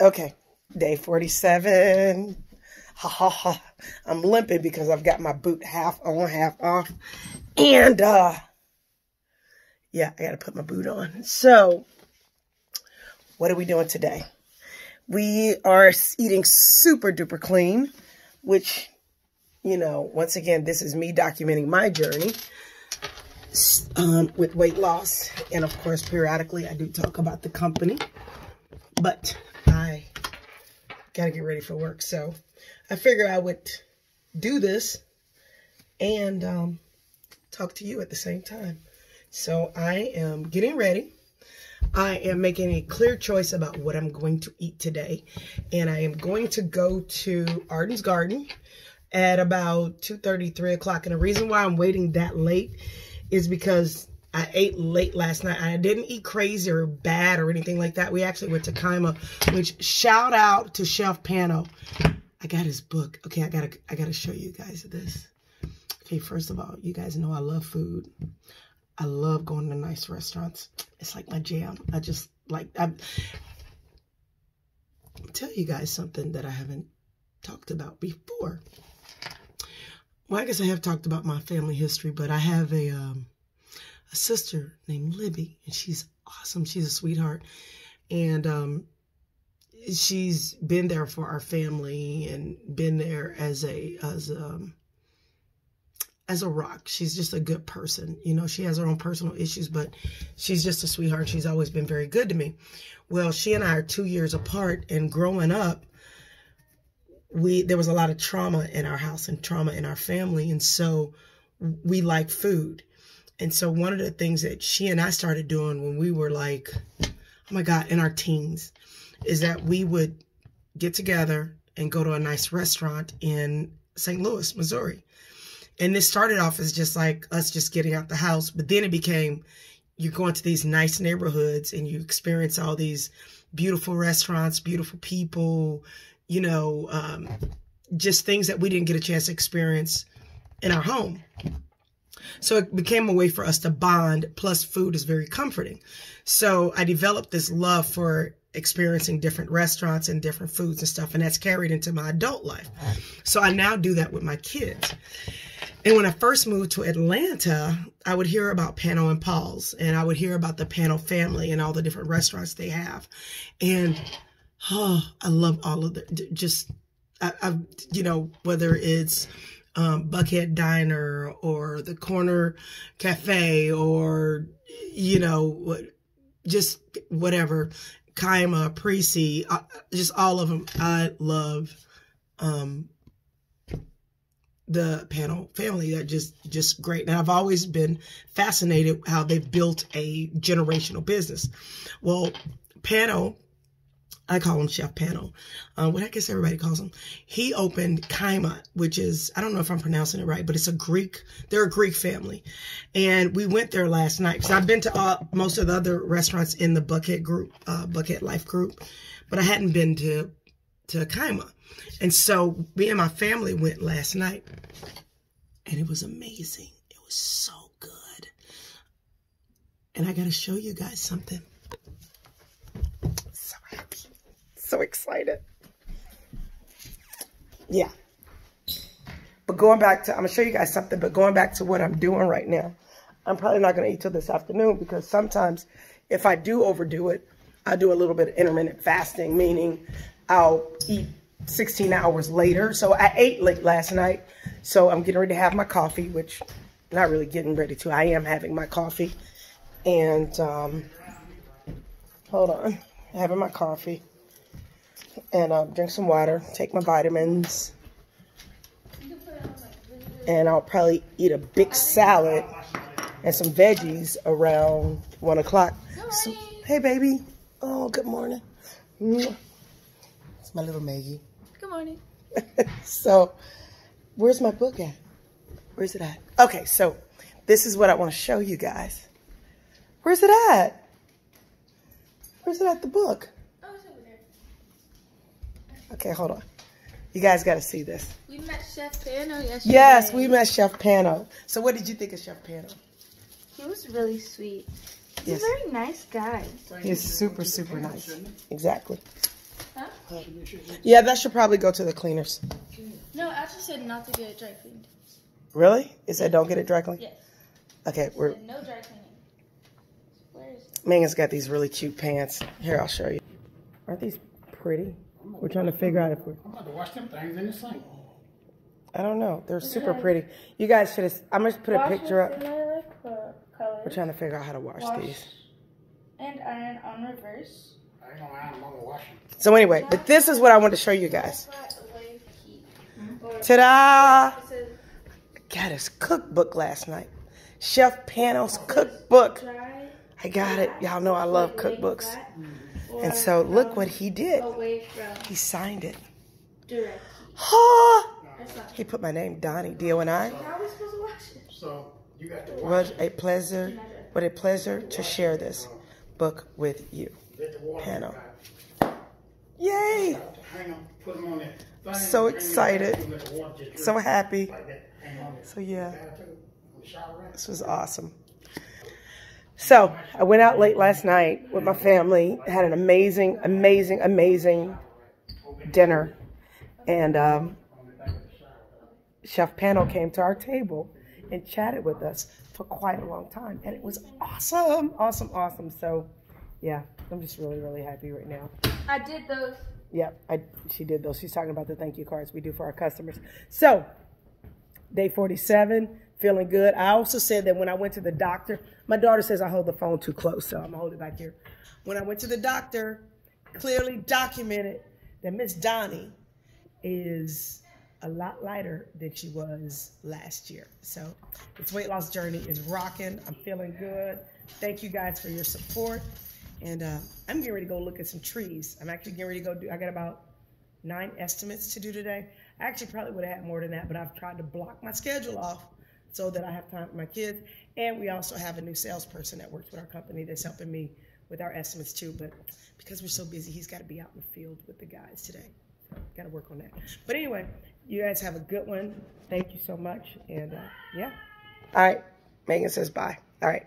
Okay, day 47. Ha ha ha. I'm limping because I've got my boot half on, half off. And, uh, yeah, I got to put my boot on. So, what are we doing today? We are eating super duper clean, which, you know, once again, this is me documenting my journey um, with weight loss. And of course, periodically I do talk about the company. But got to get ready for work. So I figure I would do this and um, talk to you at the same time. So I am getting ready. I am making a clear choice about what I'm going to eat today. And I am going to go to Arden's Garden at about 2.30, 3 o'clock. And the reason why I'm waiting that late is because I ate late last night. I didn't eat crazy or bad or anything like that. We actually went to Kyma, which shout out to Chef Pano. I got his book. Okay, I gotta I gotta show you guys this. Okay, first of all, you guys know I love food. I love going to nice restaurants. It's like my jam. I just like I tell you guys something that I haven't talked about before. Well, I guess I have talked about my family history, but I have a um, a sister named Libby, and she's awesome. She's a sweetheart. And um, she's been there for our family and been there as a as a um, as a rock. She's just a good person. You know, she has her own personal issues, but she's just a sweetheart. She's always been very good to me. Well, she and I are two years apart, and growing up, we there was a lot of trauma in our house and trauma in our family, and so we like food. And so one of the things that she and I started doing when we were like, oh my God, in our teens, is that we would get together and go to a nice restaurant in St. Louis, Missouri. And this started off as just like us just getting out the house, but then it became you go into these nice neighborhoods and you experience all these beautiful restaurants, beautiful people, you know, um, just things that we didn't get a chance to experience in our home. So it became a way for us to bond, plus food is very comforting. So I developed this love for experiencing different restaurants and different foods and stuff, and that's carried into my adult life. So I now do that with my kids. And when I first moved to Atlanta, I would hear about Pano and Paul's, and I would hear about the Pano family and all the different restaurants they have. And oh, I love all of the just, I, I've, you know, whether it's um, Buckhead Diner or the Corner Cafe or, you know, just whatever, Kyma, Pricci, uh, just all of them. I love um, the Pano family. That just just great. And I've always been fascinated how they built a generational business. Well, Pano I call him Chef Pano. Uh, what I guess everybody calls him. He opened Kyma, which is, I don't know if I'm pronouncing it right, but it's a Greek, they're a Greek family. And we went there last night because I've been to uh, most of the other restaurants in the Bucket group, uh, Buckhead Life group, but I hadn't been to, to Kyma. And so me and my family went last night and it was amazing. It was so good. And I got to show you guys something so excited. Yeah. But going back to, I'm going to show you guys something, but going back to what I'm doing right now, I'm probably not going to eat till this afternoon because sometimes if I do overdo it, I do a little bit of intermittent fasting, meaning I'll eat 16 hours later. So I ate late last night. So I'm getting ready to have my coffee, which not really getting ready to. I am having my coffee. And um, hold on, having my coffee and uh, drink some water, take my vitamins, and I'll probably eat a big salad and some veggies around 1 o'clock. So, hey, baby. Oh, good morning. It's my little Maggie. Good morning. so, where's my book at? Where's it at? Okay, so this is what I want to show you guys. Where's it at? Where's it at, the book? Okay, hold on. You guys got to see this. We met Chef Pano yesterday. Yes, we met Chef Pano. So what did you think of Chef Pano? He was really sweet. He's yes. a very nice guy. He's super, super nice. Exactly. Huh? Yeah, that should probably go to the cleaners. No, I Ashley said not to get it dry cleaned. Really? It said don't get it dry cleaned? Yes. Okay, we're no dry cleaning. Where is it? Megan's got these really cute pants. Here, I'll show you. Aren't these pretty? We're trying to figure out if we're. I'm about to wash them things in the sink. I don't know. They're super pretty. You guys should have. I'm gonna put a picture up. my, like, uh. We're trying to figure out how to wash Wash. these. And iron on reverse. I ain't gonna iron them, I'm gonna wash them. So anyway, but this is what I want to show you guys. Flat away heat. Or- Ta-da! Got his cookbook last night. Chef Panos cookbook. I got it. Y'all know I love away cookbooks. Flat, And so look what he did. He signed it. direct. Ha! He put my name, Doni, D-O-N-I. How are we supposed to wash it? So you got to wash What a pleasure, what a pleasure to share this book with you. Let the water Pano. dry. Yay! Hang them, put them on that thing. So excited. back, let the water just drip So happy. like that. Hang on there. So yeah, Bathtub, on the shower rack. this was awesome. So I went out late last night with my family, had an amazing, amazing, amazing dinner. And um, Chef Pano came to our table and chatted with us for quite a long time. And it was awesome, awesome, awesome. So yeah, I'm just really, really happy right now. I did those. Yeah, I, she did those. She's talking about the thank you cards we do for our customers. So, day 47, feeling good. I also said that when I went to the doctor, my daughter says I hold the phone too close, so I'm gonna hold it back here. When I went to the doctor, clearly documented that Miss Doni is a lot lighter than she was last year. So, this weight loss journey is rocking. I'm feeling good. Thank you guys for your support. And uh, I'm getting ready to go look at some trees. I'm actually getting ready to go do, I got about nine estimates to do today. I actually probably would have had more than that, but I've tried to block my schedule off so that I have time for my kids. And we also have a new salesperson that works with our company that's helping me with our estimates too. But because we're so busy, he's got to be out in the field with the guys today. Got to work on that. But anyway, you guys have a good one. Thank you so much. And uh, yeah. All right. Megan says bye. All right.